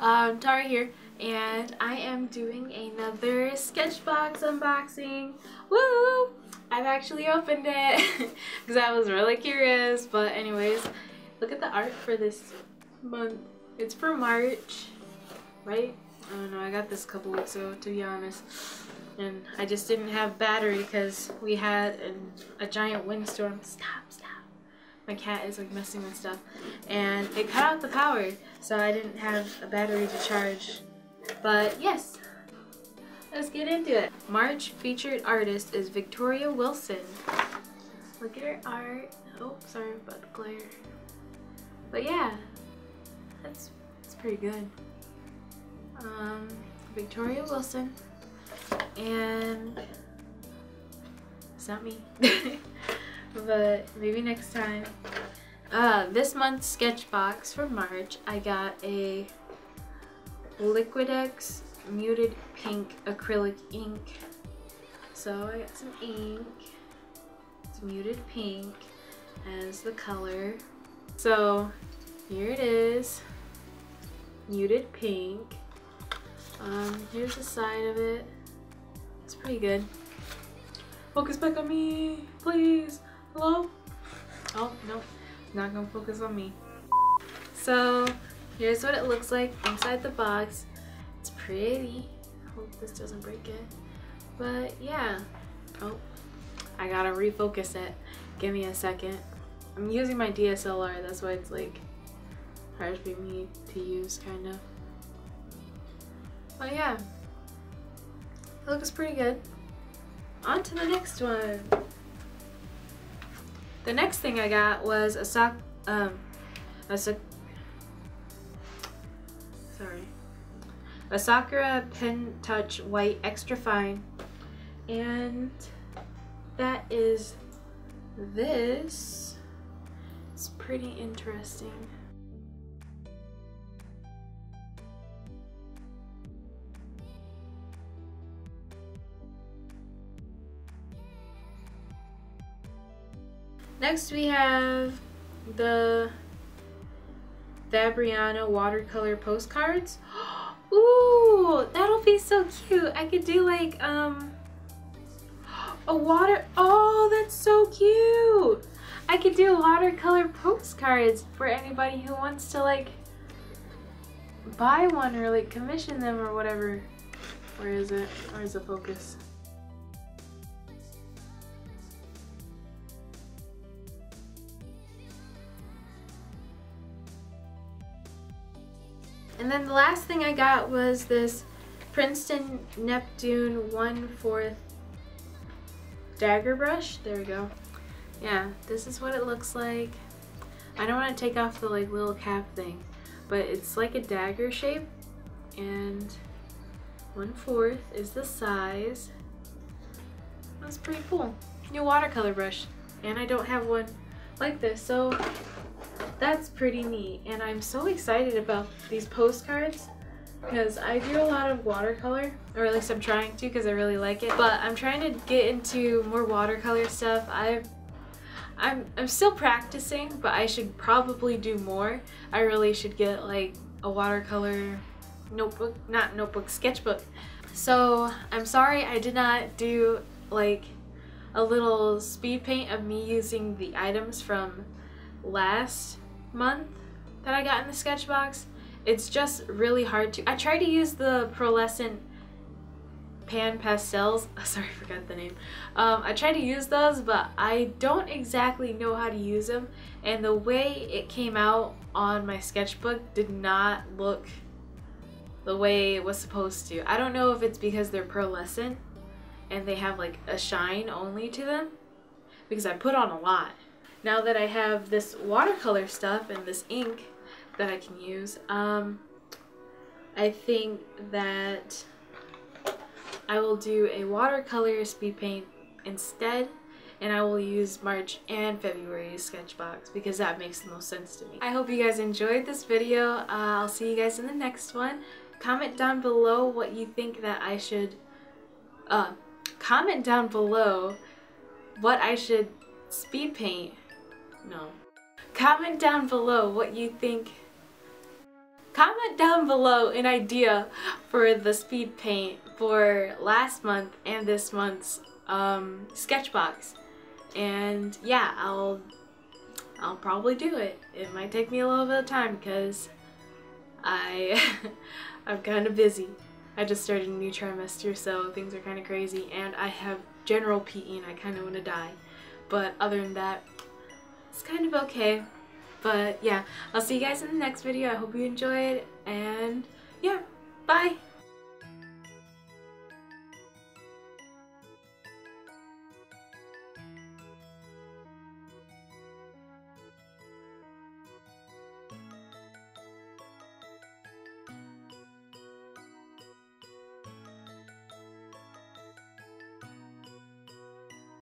Um, Tara here, and I am doing another Sketchbox unboxing. Woo! I've actually opened it because I was really curious. But anyways, look at the art for this month. It's for March, right? I don't know. I got this a couple weeks ago, to be honest. And I just didn't have battery because we had an, a giant windstorm. Stop. My cat is like messing with stuff. And it cut out the power, so I didn't have a battery to charge. But yes, let's get into it. March featured artist is Victoria Wilson. Look at her art. Oh, sorry about the glare. But yeah, that's, that's pretty good. Um, Victoria Wilson. And it's not me. but maybe next time. Uh, this month's sketch box for March, I got a Liquitex Muted Pink Acrylic Ink. So I got some ink. It's muted pink as the color. So here it is. Muted pink. Um, here's the side of it. It's pretty good. Focus back on me, please. Hello? Oh, no. Not gonna focus on me. So, here's what it looks like inside the box. It's pretty. Hope this doesn't break it. But yeah. Oh, I gotta refocus it. Give me a second. I'm using my DSLR, that's why it's like hard for me to use, kind of. But yeah. It looks pretty good. On to the next one. The next thing I got was a sock, um, a sorry, a Sakura Pen Touch White Extra Fine, and that is this. It's pretty interesting. Next we have the Fabriano watercolor postcards. Ooh, that'll be so cute. I could do like um a water oh that's so cute. I could do watercolor postcards for anybody who wants to like buy one or like commission them or whatever. Where is it? Where's the focus? And then the last thing I got was this Princeton Neptune 1 4th dagger brush. There we go. Yeah, this is what it looks like. I don't want to take off the like little cap thing, but it's like a dagger shape and 1 4th is the size. That's pretty cool. New watercolor brush. And I don't have one like this, so that's pretty neat and I'm so excited about these postcards because I do a lot of watercolor or at least I'm trying to because I really like it but I'm trying to get into more watercolor stuff. I've I'm, I'm still practicing but I should probably do more. I really should get like a watercolor notebook not notebook sketchbook. So I'm sorry I did not do like a little speed paint of me using the items from last month that I got in the sketchbox. It's just really hard to... I tried to use the pearlescent pan pastels. Sorry, I forgot the name. Um, I tried to use those, but I don't exactly know how to use them. And the way it came out on my sketchbook did not look the way it was supposed to. I don't know if it's because they're pearlescent and they have like a shine only to them because I put on a lot now that I have this watercolor stuff and this ink that I can use, um, I think that I will do a watercolor speed paint instead and I will use March and February's sketchbox because that makes the most sense to me. I hope you guys enjoyed this video. Uh, I'll see you guys in the next one. Comment down below what you think that I should, uh, comment down below what I should speed paint no. Comment down below what you think comment down below an idea for the speed paint for last month and this month's um, sketchbox. And yeah, I'll I'll probably do it. It might take me a little bit of time because I I'm kind of busy. I just started a new trimester, so things are kind of crazy, and I have general PE and I kind of want to die. But other than that, it's kind of okay. But yeah, I'll see you guys in the next video. I hope you enjoyed, and yeah, bye!